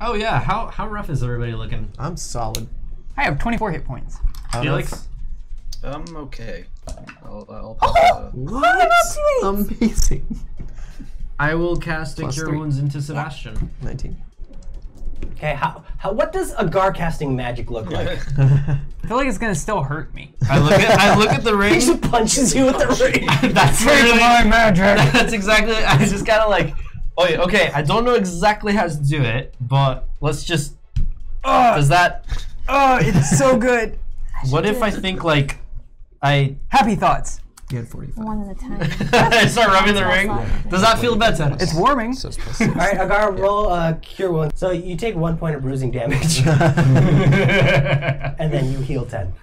Oh yeah, how how rough is everybody looking? I'm solid. I have 24 hit points. I don't know if- Felix? I'm okay. I'll, I'll Oh, uh, What? Amazing. I will cast Plus Cure three. Wounds into Sebastian. 19. Okay, how, how what does Agar casting magic look like? I feel like it's gonna still hurt me. I look at I look at the he ring. just punches you with the ring. That's literally magic. That's exactly. I just kind of like. Oh yeah, okay. I don't know exactly how to do it, but let's just. Does that? Oh, it's so good. What if I think like, I Happy thoughts. You had 45. One at a time. Start rubbing the ring? Does that feel better? It's warming. So it's plus six. All right, Agar, roll uh, cure wound. So you take one point of bruising damage, and then you heal ten.